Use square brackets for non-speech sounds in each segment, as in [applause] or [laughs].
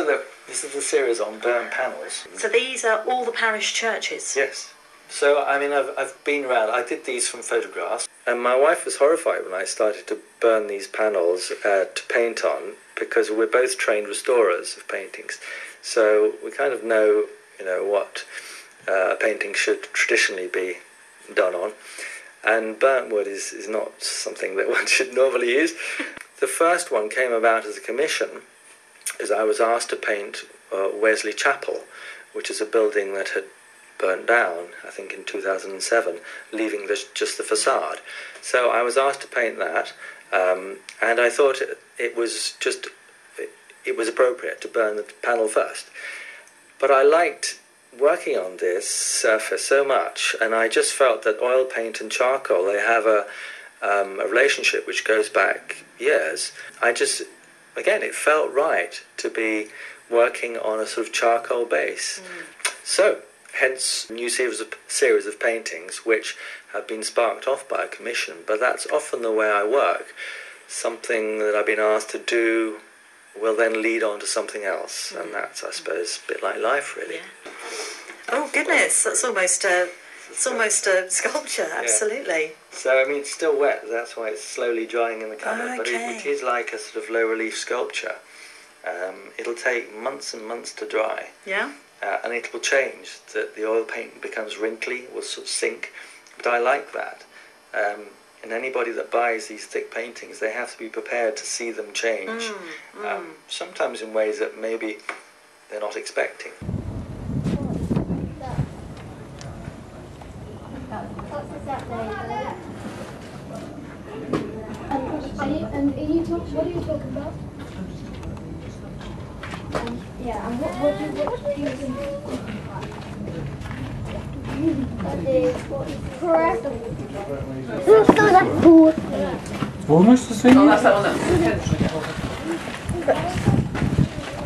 Are the this is the series on burnt panels. So these are all the parish churches. Yes. So I mean, I've I've been around. I did these from photographs, and my wife was horrified when I started to burn these panels uh, to paint on because we're both trained restorers of paintings, so we kind of know you know what uh, a painting should traditionally be done on. And burnt wood is, is not something that [laughs] one should normally use. [laughs] the first one came about as a commission as I was asked to paint uh, Wesley Chapel, which is a building that had burnt down, I think in 2007, leaving the, just the facade. So I was asked to paint that, um, and I thought it, it was just it, it was appropriate to burn the panel first. But I liked working on this surface so much, and I just felt that oil paint and charcoal they have a um, a relationship which goes back years. I just again it felt right to be working on a sort of charcoal base. Mm. So hence new series of series of paintings which have been sparked off by a commission. But that's often the way I work. Something that I've been asked to do will then lead on to something else, mm. and that's I suppose a bit like life really. Yeah. Oh goodness, that's almost a, it's almost a sculpture. Absolutely. Yeah. So I mean, it's still wet. That's why it's slowly drying in the cupboard. Okay. But it, it is like a sort of low relief sculpture. Um, it'll take months and months to dry. Yeah. Uh, and it will change. That the oil paint becomes wrinkly, will sort of sink. But I like that. Um, and anybody that buys these thick paintings, they have to be prepared to see them change. Mm, mm. Um, sometimes in ways that maybe they're not expecting. And, are you talk, what are you talking about? Um, yeah, and what, what, do, what do you think? That is what is correct. So that's cool. Almost the same. No, that's that one that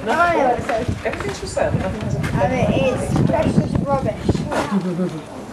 No, I know what it says. Everything's for sale. Nothing has a And it is precious rubbish.